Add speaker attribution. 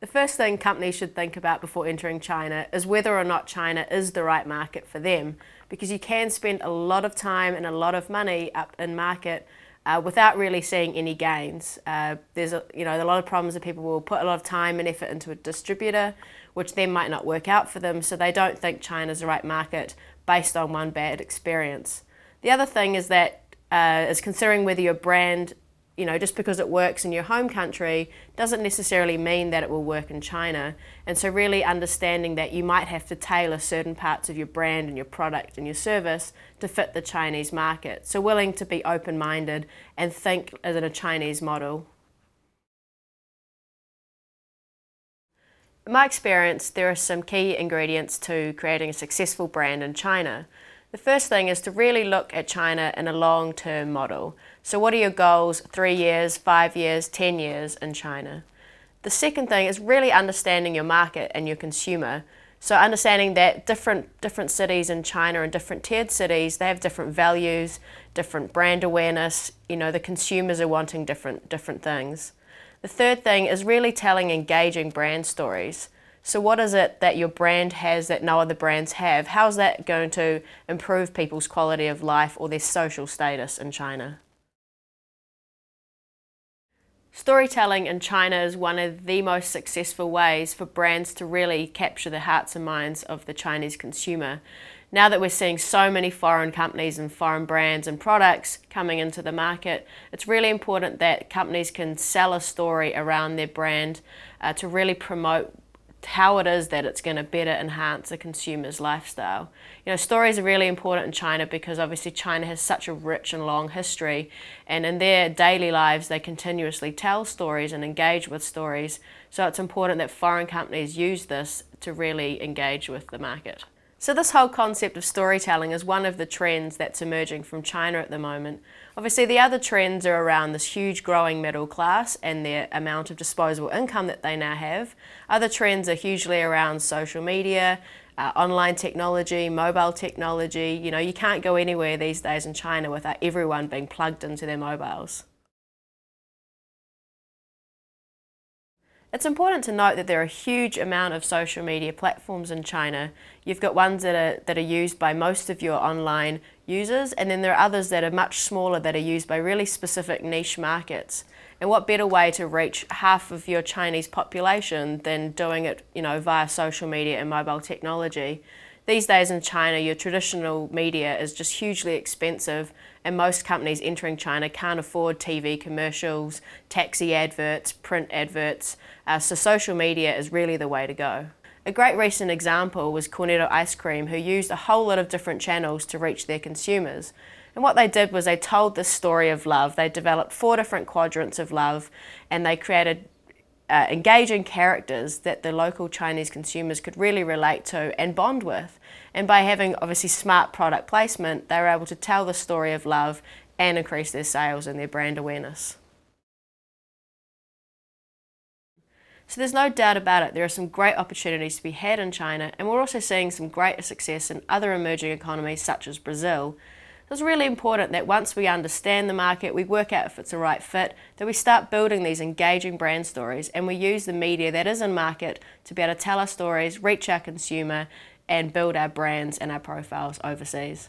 Speaker 1: The first thing companies should think about before entering China is whether or not China is the right market for them, because you can spend a lot of time and a lot of money up in market uh, without really seeing any gains. Uh, there's a, you know a lot of problems that people will put a lot of time and effort into a distributor, which then might not work out for them, so they don't think China's the right market based on one bad experience. The other thing is that uh, is considering whether your brand you know, just because it works in your home country doesn't necessarily mean that it will work in China. And so, really understanding that you might have to tailor certain parts of your brand and your product and your service to fit the Chinese market. So, willing to be open minded and think as in a Chinese model. In my experience, there are some key ingredients to creating a successful brand in China. The first thing is to really look at China in a long term model. So, what are your goals three years, five years, 10 years in China? The second thing is really understanding your market and your consumer. So, understanding that different, different cities in China and different tiered cities, they have different values, different brand awareness, you know, the consumers are wanting different, different things. The third thing is really telling engaging brand stories. So, what is it that your brand has that no other brands have? How is that going to improve people's quality of life or their social status in China? Storytelling in China is one of the most successful ways for brands to really capture the hearts and minds of the Chinese consumer. Now that we're seeing so many foreign companies and foreign brands and products coming into the market, it's really important that companies can sell a story around their brand uh, to really promote how it is that it's going to better enhance a consumer's lifestyle. You know, stories are really important in China because obviously China has such a rich and long history, and in their daily lives, they continuously tell stories and engage with stories. So it's important that foreign companies use this to really engage with the market. So this whole concept of storytelling is one of the trends that's emerging from China at the moment. Obviously the other trends are around this huge growing middle class and their amount of disposable income that they now have. Other trends are hugely around social media, uh, online technology, mobile technology. You know, you can't go anywhere these days in China without everyone being plugged into their mobiles. It's important to note that there are a huge amount of social media platforms in China. You've got ones that are, that are used by most of your online users, and then there are others that are much smaller that are used by really specific niche markets. And what better way to reach half of your Chinese population than doing it, you know, via social media and mobile technology? These days in China, your traditional media is just hugely expensive, and most companies entering China can't afford TV commercials, taxi adverts, print adverts. Uh, so, social media is really the way to go. A great recent example was Cornetto Ice Cream, who used a whole lot of different channels to reach their consumers. And what they did was they told this story of love. They developed four different quadrants of love and they created uh, engaging characters that the local Chinese consumers could really relate to and bond with. And by having obviously smart product placement, they were able to tell the story of love and increase their sales and their brand awareness. So there's no doubt about it, there are some great opportunities to be had in China, and we're also seeing some great success in other emerging economies such as Brazil. It's really important that once we understand the market, we work out if it's a right fit, that we start building these engaging brand stories and we use the media that is in market to be able to tell our stories, reach our consumer, and build our brands and our profiles overseas.